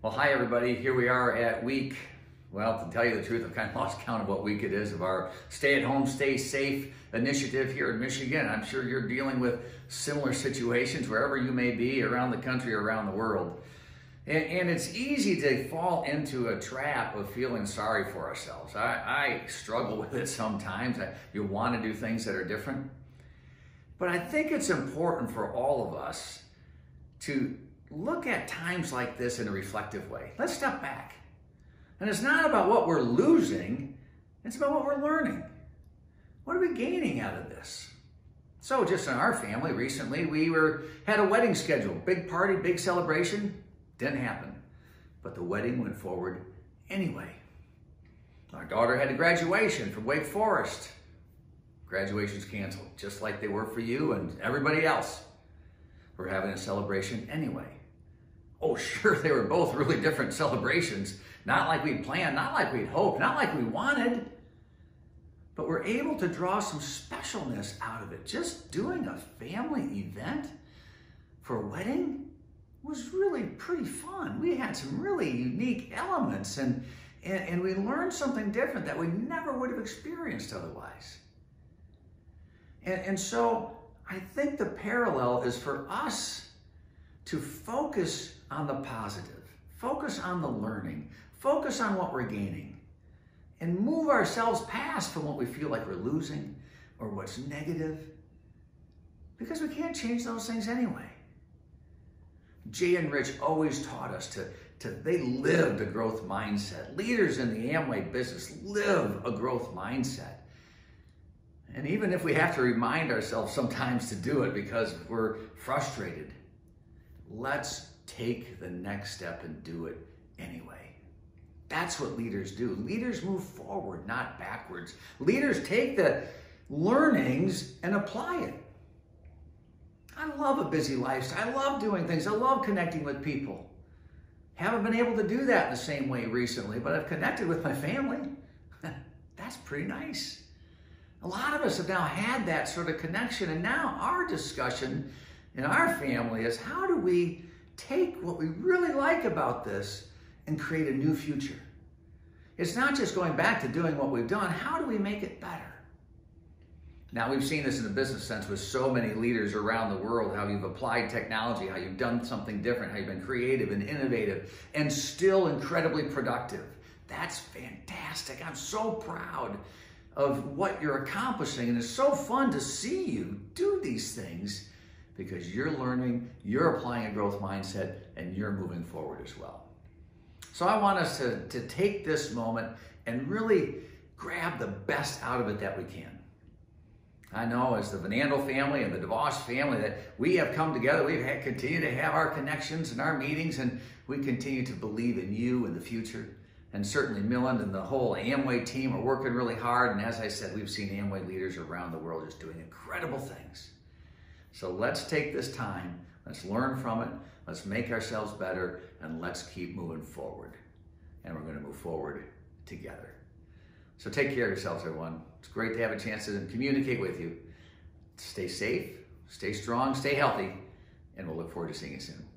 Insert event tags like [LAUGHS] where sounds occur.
Well, hi everybody. Here we are at week, well, to tell you the truth, I've kind of [LAUGHS] lost count of what week it is of our stay at home, stay safe initiative here in Michigan. I'm sure you're dealing with similar situations wherever you may be around the country, around the world. And, and it's easy to fall into a trap of feeling sorry for ourselves. I, I struggle [LAUGHS] with it sometimes. I, you want to do things that are different. But I think it's important for all of us to look at times like this in a reflective way. Let's step back. And it's not about what we're losing, it's about what we're learning. What are we gaining out of this? So just in our family recently, we were had a wedding scheduled, big party, big celebration, didn't happen. But the wedding went forward anyway. Our daughter had a graduation from Wake Forest. Graduation's canceled, just like they were for you and everybody else. We're having a celebration anyway. Oh, sure, they were both really different celebrations. Not like we'd planned, not like we'd hoped, not like we wanted. But we're able to draw some specialness out of it. Just doing a family event for a wedding was really pretty fun. We had some really unique elements and, and, and we learned something different that we never would have experienced otherwise. And, and so I think the parallel is for us to focus on the positive, focus on the learning, focus on what we're gaining, and move ourselves past from what we feel like we're losing or what's negative, because we can't change those things anyway. Jay and Rich always taught us to, to they lived a growth mindset. Leaders in the Amway business live a growth mindset. And even if we have to remind ourselves sometimes to do it because we're frustrated, let's take the next step and do it anyway. That's what leaders do. Leaders move forward, not backwards. Leaders take the learnings and apply it. I love a busy lifestyle. I love doing things. I love connecting with people. Haven't been able to do that the same way recently, but I've connected with my family. [LAUGHS] That's pretty nice. A lot of us have now had that sort of connection, and now our discussion in our family is how do we take what we really like about this and create a new future? It's not just going back to doing what we've done, how do we make it better? Now, we've seen this in the business sense with so many leaders around the world how you've applied technology, how you've done something different, how you've been creative and innovative and still incredibly productive. That's fantastic. I'm so proud of what you're accomplishing. And it's so fun to see you do these things because you're learning, you're applying a growth mindset, and you're moving forward as well. So I want us to, to take this moment and really grab the best out of it that we can. I know as the Van Andel family and the DeVos family that we have come together, we've had, continue to have our connections and our meetings, and we continue to believe in you in the future. And certainly Milind and the whole Amway team are working really hard. And as I said, we've seen Amway leaders around the world just doing incredible things. So let's take this time, let's learn from it, let's make ourselves better, and let's keep moving forward. And we're going to move forward together. So take care of yourselves, everyone. It's great to have a chance to communicate with you. Stay safe, stay strong, stay healthy, and we'll look forward to seeing you soon.